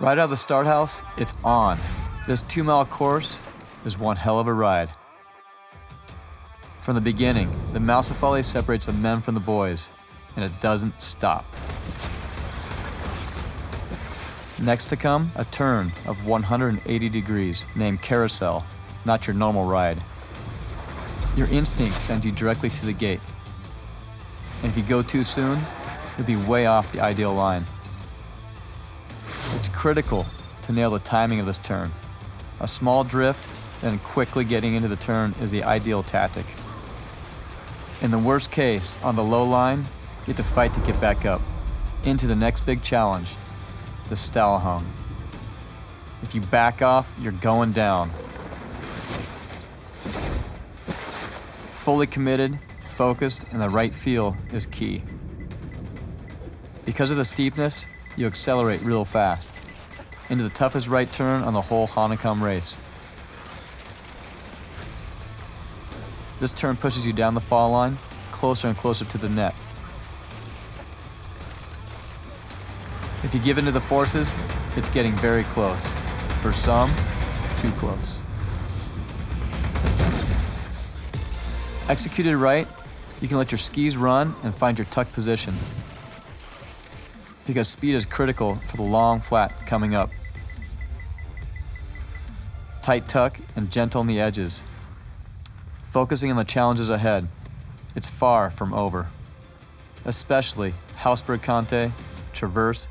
Right out of the start house, it's on. This two mile course is one hell of a ride. From the beginning, the Mausefalle separates the men from the boys, and it doesn't stop. Next to come, a turn of 180 degrees named Carousel, not your normal ride. Your instinct sends you directly to the gate. And if you go too soon, you'll be way off the ideal line. It's critical to nail the timing of this turn. A small drift, then quickly getting into the turn is the ideal tactic. In the worst case, on the low line, you have to fight to get back up. Into the next big challenge, the Steilhang. If you back off, you're going down. Fully committed, focused, and the right feel is key. Because of the steepness, you accelerate real fast into the toughest right turn on the whole Hahnenkamm race. This turn pushes you down the fall line, closer and closer to the net. If you give in to the forces, it's getting very close. For some, too close. Executed right, you can let your skis run and find your tuck position. Because speed is critical for the long flat coming up. Tight tuck and gentle on the edges. Focusing on the challenges ahead, it's far from over. Especially Hausberg Kante, Traverse,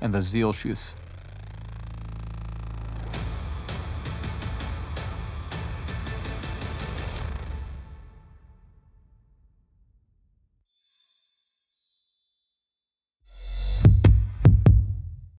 and the Zielschuss.